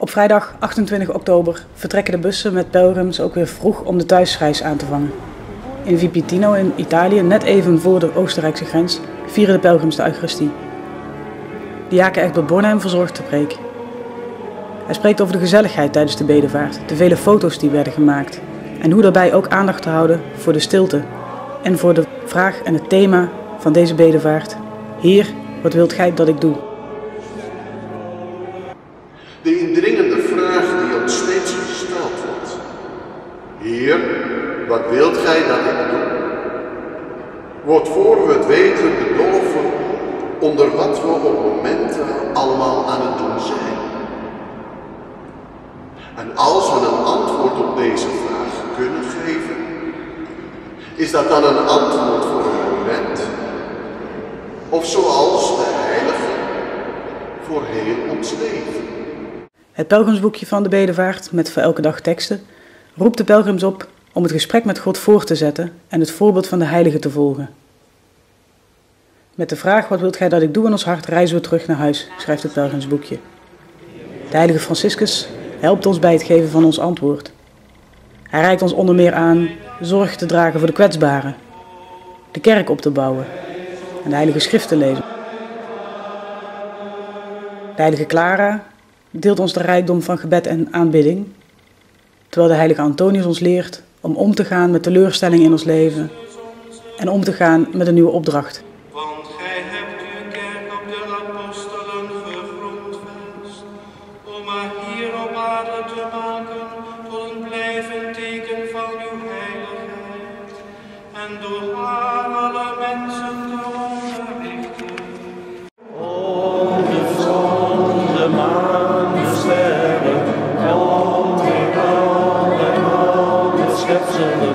Op vrijdag 28 oktober vertrekken de bussen met pelgrims ook weer vroeg om de thuisreis aan te vangen. In Vipitino in Italië, net even voor de Oostenrijkse grens, vieren de pelgrims de Eucharistie. Diaken Egbert Bornheim verzorgt de preek. Hij spreekt over de gezelligheid tijdens de bedevaart, de vele foto's die werden gemaakt en hoe daarbij ook aandacht te houden voor de stilte en voor de vraag en het thema van deze bedevaart. Heer, wat wilt gij dat ik doe? Heer, wat wilt gij dat ik doe? Wordt voor we het weten bedolven onder wat we op momenten allemaal aan het doen zijn. En als we een antwoord op deze vraag kunnen geven, is dat dan een antwoord voor een moment? Of zoals de Heilige voor heel ons leven? Het pelgrimsboekje van de bedevaart, met voor elke dag teksten, roept de pelgrims op om het gesprek met God voor te zetten en het voorbeeld van de heilige te volgen. Met de vraag, wat wilt gij dat ik doe in ons hart, reizen we terug naar huis, schrijft het pelgrimsboekje. De heilige Franciscus helpt ons bij het geven van ons antwoord. Hij reikt ons onder meer aan zorg te dragen voor de kwetsbaren, de kerk op te bouwen en de heilige schrift te lezen. De heilige Clara deelt ons de rijkdom van gebed en aanbidding, terwijl de heilige Antonius ons leert om om te gaan met teleurstelling in ons leven en om te gaan met een nieuwe opdracht. Want gij hebt uw kerk op de apostelen gegrondvest, om haar hier op aarde te maken tot een blijvend teken van uw heiligheid. En door haar steps on the